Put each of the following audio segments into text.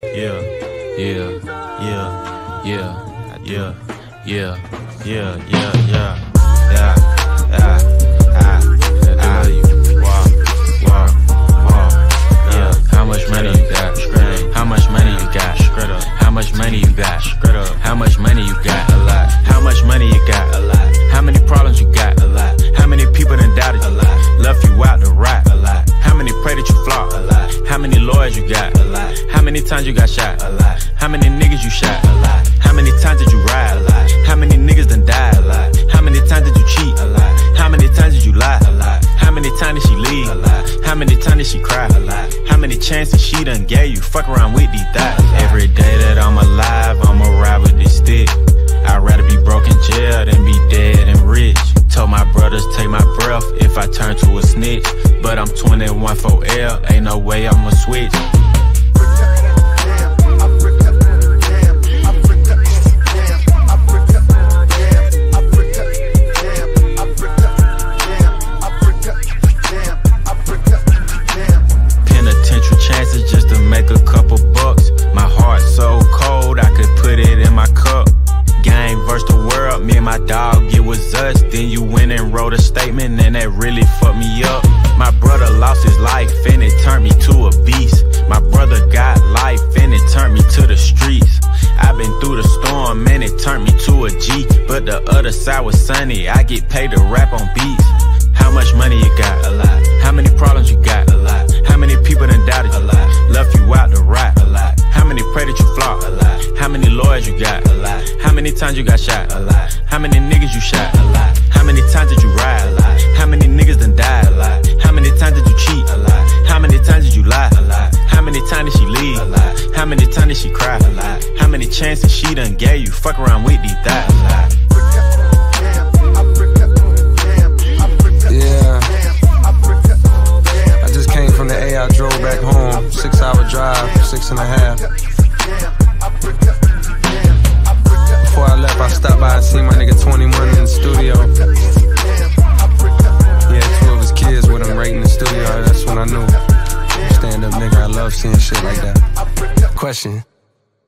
Yeah, yeah, yeah, yeah, yeah, yeah, yeah, yeah, yeah, yeah, yeah, ah, I love you. Yeah, how much money you got? How much money you got? How much money you got? How much money you got? How much money you got? How many problems you got? A lot. How many people done doubted you? A lot. Left you out to rot? Pray that you flop? A lot. How many lawyers you got? A lot. How many times you got shot? A lot. How many niggas you shot? A lot. How many times did you ride? A lot. How many niggas done died? A lot. How many times did you cheat? A lot. How many times did you lie? A lot. How many times did she leave? A lot. How many times did she cry? A lot. How many chances she done gave you? Fuck around with these thoughts. Every day that I'm alive, I'ma ride with this stick. I'd rather be broke in jail than be dead and rich. Told my brothers take my breath if I turn to a snitch. But I'm 21 for L, ain't no way I'ma switch. G. But the other side was sunny, I get paid to rap on beats. How much money you got? A lot. How many problems you got? A lot. How many people done doubted you? A lot. Left you out to rot? A lot. How many pray that you flop? A lot. How many lawyers you got? A lot. How many times you got shot? A lot. How many niggas you shot? A lot. How many times did you ride? A lot. How many niggas done died? A lot. How many times did you cheat? A lot. How many times did you lie? A lot. How many times did she leave? A lot. How many times did she cry? A lot. How many chances she done gave you? Fuck around with these lot. Yeah. I just came from the A, I drove back home. Six hour drive, six and a half. Before I left, I stopped by and seen my nigga 21 in the studio. Had two of his kids with him right in the studio. That's when I knew. Stand up nigga, I love seeing shit like that. Question.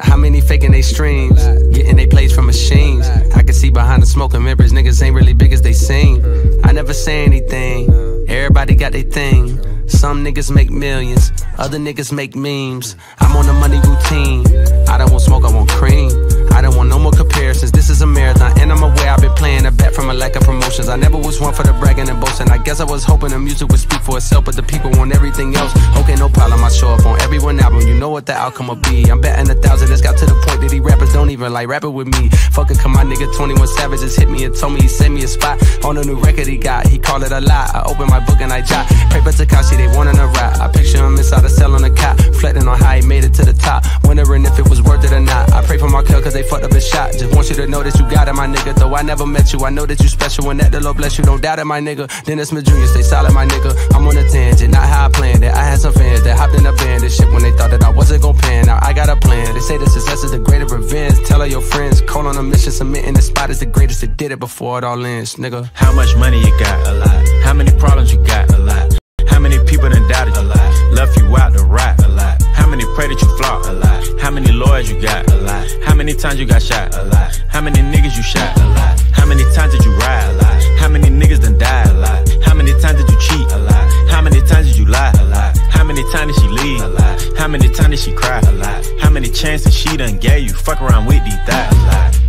How many faking they streams? Getting they plays from machines. I can see behind the smoke and mirrors, niggas ain't really big they seem. I never say anything. Everybody got their thing. Some niggas make millions, other niggas make memes. I'm on a money routine. I don't want smoke, I want cream. I don't want no more comparisons. This is a marathon, and I'm aware I've been playing a bet from a lack of promotions. I never was one for the bragging and boasting. I guess I was hoping the music would speak for itself, but the people want everything else. Okay, no problem. I show up on every one album. You know what the outcome will be. I'm betting a thousand. It's got to the point that these rappers don't even like rapping with me. Fuck it, come my nigga 21 Savage just hit me and told me he sent me a spot on a new record he got. He called it a lie. I open my book and I jot. Pray Paper Tekashi, they wanting a rap. I picture him inside a cell on a cot, reflecting on how he made it to the top. Wondering if it was worth it or not. I pray for Markelle cause they fucked up his shot. Just want you to know that you got it, my nigga. Though I never met you, I know that you special and that the Lord bless you. Don't doubt it, my nigga. Dennis Jr., stay solid, my nigga. I'm on a tangent, not how I planned it. I had some fans that hopped in a band this shit when they thought that I wasn't gon' pan. Now I got a plan. They say the success is the greatest revenge. Tell all your friends, call on a mission, submitting the spot is the greatest that did it before it all ends, nigga. How much money you got? A lot. How many problems you got? A lot. How many people done doubted? A lot. Left you out to rot? A lot. How many pray that you flop? A lot. How many lawyers you got? A lot. How many times you got shot? A lot. How many niggas you shot? A lot. How many times did you ride? A lot. How many niggas done died? A lot. How many times did you cheat? A lot. How many times did you lie? A lot. How many times did she leave? A lot. How many times did she cry? A lot. How many chances she done gave you? Fuck around with these thoughts. A lot.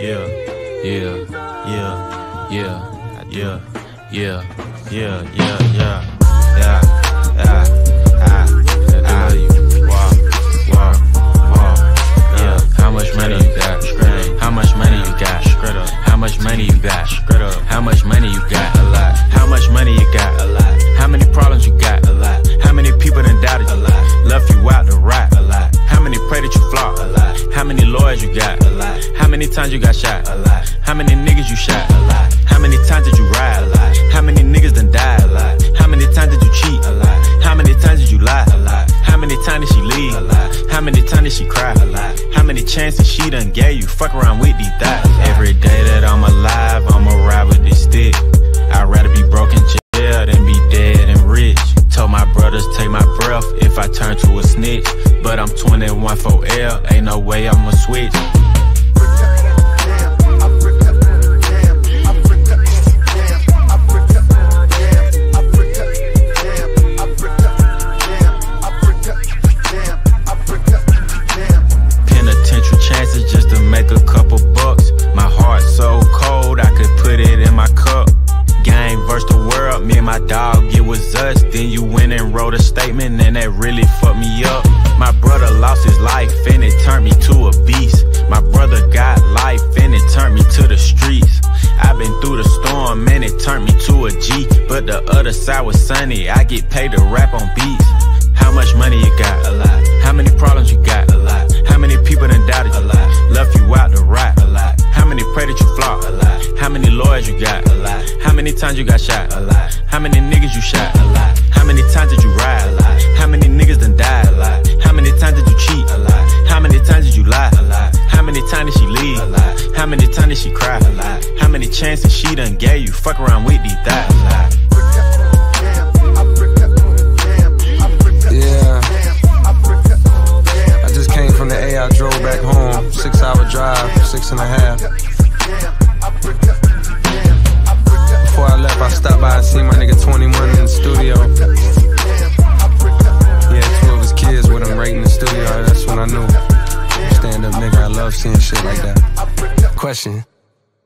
Yeah, yeah, yeah, yeah, yeah, yeah, yeah, yeah, yeah, yeah, yeah, love you. Wow, wow, wow. Yeah, how How much money you got? How much money you got? How much money you got? How much money you got? A lot. How much money you got? A lot. How many problems you got? A lot. How many people done doubted you? A lot. Left you out to rot? A lot. How many pray that you flop? A lot. How many lawyers you got? A lot. Many times you got shot? A lot. How many niggas you shot? A lot. How many times did you ride? A lot. How many niggas done died? A lot. How many times did you cheat? A lot. How many times did you lie? A lot. How many times did she leave? A lot. How many times did she cry? A lot. How many chances she done gave you? Fuck around with these thoughts. Every day that I'm alive, I'ma ride with this stick. I'd rather be broken jail than be dead and rich. Told my brothers take my breath if I turn to a snitch. But I'm 21 for L, ain't no way I'ma switch. Lost his life, and it turned me to a beast. My brother got life, and it turned me to the streets. I've been through the storm, and it turned me to a G. But the other side was sunny, I get paid to rap on beats. How much money you got? A lot. How many problems you got? A lot. How many people done doubted you? A lot. Left you out to rot? A lot. How many pray that you flop? A lot. How many lawyers you got? A lot. How many times you got shot? A lot. How many niggas you shot? A lot. How many times did you ride? Many times did she cry? A lot. How many chances she done gave you? Fuck around with these thoughts. Yeah. I just came from the A, I drove back home. Six hour drive, six and a half. Before I left, I stopped by and seen my nigga 21 in the studio. Yeah, two of his kids with him right in the studio. That's when I knew. Nigga, I love seeing shit like that. Question.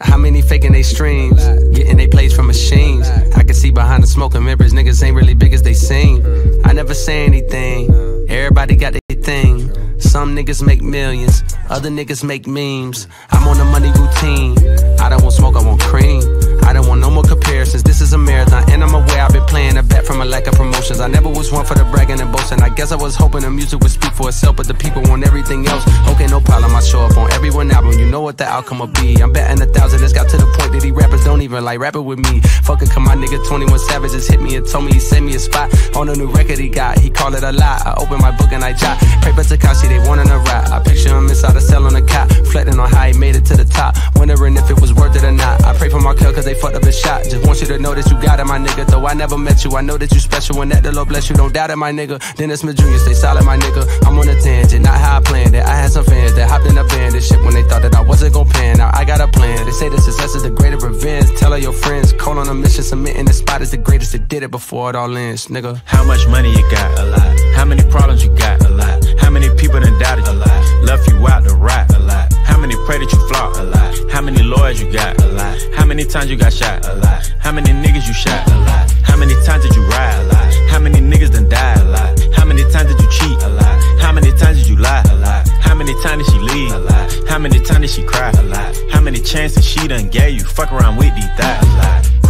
How many faking they streams? Getting they plays from machines. I can see behind the smoke and mirrors, niggas ain't really big as they seem. I never say anything. Everybody got their thing. Some niggas make millions, other niggas make memes. I'm on a money routine. I don't want smoke, I want cream. I don't want no more comparisons. This is a marathon, and I'm aware I've been playing a bet from a lack of promotions. I never was one for the bragging and boasting. I guess I was hoping the music would speak for itself, but the people want everything else. Okay, no problem. I show up on every one album. You know what the outcome will be. I'm betting a thousand. It's got to the point that these rappers don't even like rapping with me. Fuck it, come my nigga 21 Savage just hit me and told me he sent me a spot on a new record he got. He called it a lie. I open my book and I jot. Paper Tekashi, they wanting a rap. I picture him inside a cell on a cot, reflecting on how he made it to the top. Wondering if it was worth it or not. I pray for Markelle cause they fucked up his shot. Just want you to know that you got it, my nigga. Though I never met you, I know that you special and that the Lord bless you. Don't doubt it, my nigga. Dennis Jr., stay solid, my nigga. I'm on a tangent, not how I planned it. I had some fans that hopped in a band and shit when they thought that I wasn't gon' pan. Now I got a plan. They say the success is the greatest revenge. Tell all your friends, call on a mission, submitting the spot is the greatest that did it before it all ends, nigga. How much money you got? A lot. How many problems you got? A lot. How many people done doubted? A lot. Left you out to rot? A lot. How many pray that you flop? A lot. How many lawyers you got? A lot. How many times you got shot? A lot. How many niggas you shot? A lot. How many times did you ride? A lot. How many niggas done died? A lot. How many times did you cheat? A lot. How many times did you lie? A lot. How many times did she leave? A lot. How many times did she cry? A lot. How many chances she done gave you? Fuck around with these thoughts. A lot.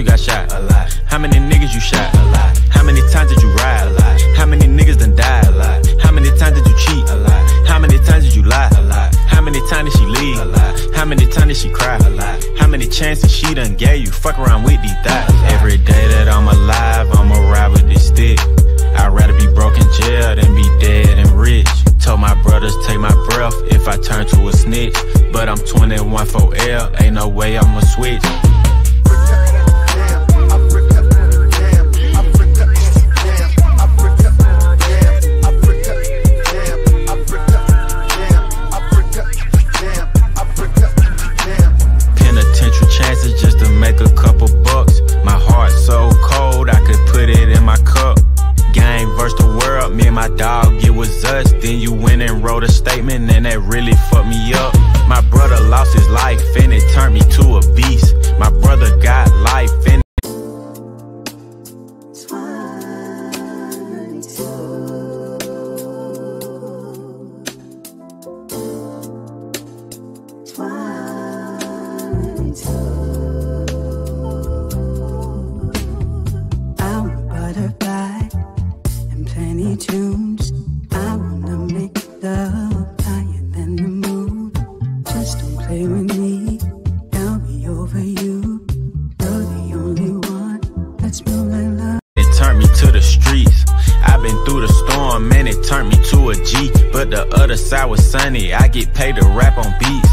you got shot? A lot. How many niggas you shot? A lot. How many times did you ride? A lot. How many niggas done died? A lot. How many times did you cheat? A lot. How many times did you lie? A lot. How many times did she leave? A lot. How many times did she cry? A lot. How many chances she done gave you? Fuck around with these thoughts. Every day that I'm alive, I'ma ride with this stick. I'd rather be broke in jail than be dead and rich. Told my brothers take my breath if I turn to a snitch. But I'm 21 for L, ain't no way I'ma switch. Statement, and that really fucked me up. My brother lost his life, and it turned me to a beast. My brother got life, and other side was sunny, I get paid to rap on beats.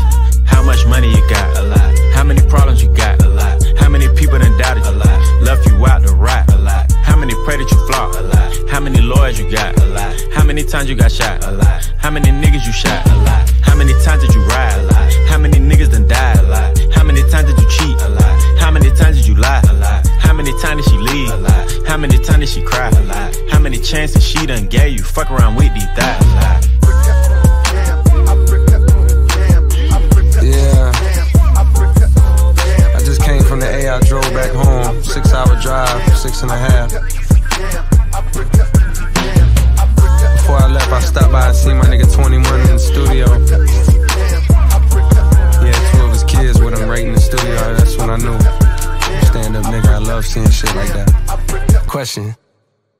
How much money you got? A lot. How many problems you got? A lot. How many people done doubted you? A lot. Left you out to rot? A lot. How many pray that you flop? A lot. How many lawyers you got? A lot. How many times you got shot? A lot. How many niggas you shot? A lot. How many times did you ride? A lot. How many niggas done died? A lot. How many times did you cheat? A lot. How many times did you lie? A lot. How many times did she leave? A lot. How many times did she cry? A lot. How many chances she done gave you? Fuck around with seeing shit like that. Question.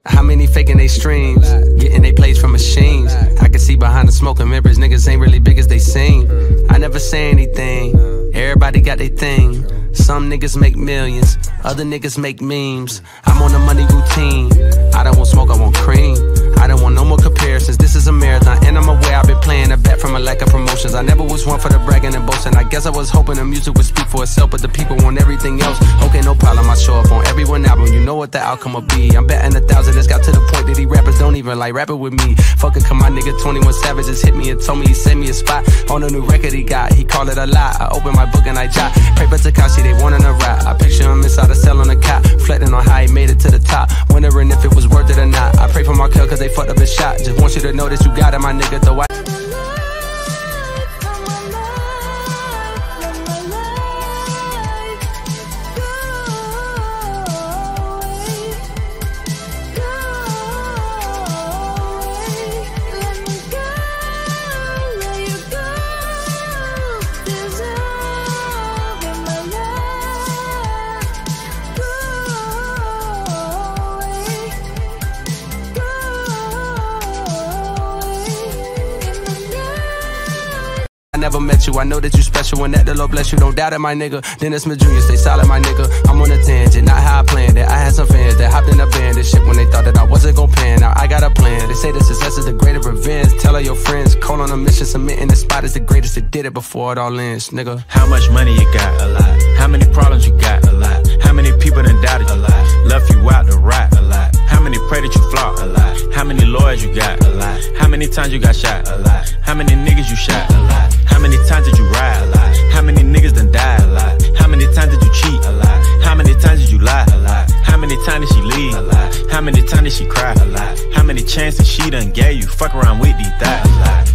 How many faking they streams? Getting they plays from machines. I can see behind the smoke and mirrors, niggas ain't really big as they seem. I never say anything. Everybody got their thing. Some niggas make millions, other niggas make memes. I'm on a money routine. I don't want smoke, I want cream. I don't want no more comparisons. This is a marathon, and I'm aware I've been playing a bet from a lack of promotions. I never was one for the bragging and boasting. I guess I was hoping the music would speak for itself, but the people want everything else. Okay, no problem. I show up on every one album. You know what the outcome will be. I'm betting a thousand. It's got to the point that these rappers don't even like rapping with me. Fucking come my nigga 21 Savage just hit me and told me he sent me a spot on a new record he got. He called it a lie. I opened my book and I jot. Paper Tekashi, they wanting a rap. I picture him inside a cell on a cot, reflecting on how he made it to the top. Wondering if it was worth it or not. I pray for Markelle cause they fucked up his shot. Just want you to know that you got it, my nigga. Though I never met you. I know that you special and that the Lord bless you. Don't doubt it, my nigga. Dennis Smith Jr. Stay solid, my nigga. I'm on a tangent, not how I planned it. I had some fans that hopped in a band and shit when they thought that I wasn't gon' pan. Now I got a plan. They say the success is the greatest revenge. Tell all your friends, call on a mission, submitting the spot is the greatest that did it before it all ends, nigga. How much money you got? A lot. How many problems you got? A lot. How many people done doubted? A lot. Left you out to rot? A lot. How many pray that you flop? A lot. How many lawyers you got? A lot. How many times you got shot? A lot. How many niggas you shot? A lot. How many times did you ride? A lot. How many niggas done died? A lot. How many times did you cheat? A lot. How many times did you lie? A lot. How many times did she leave? A lot. How many times did she cry? A lot. How many chances she done gave you? Fuck around with these thighs? A lot.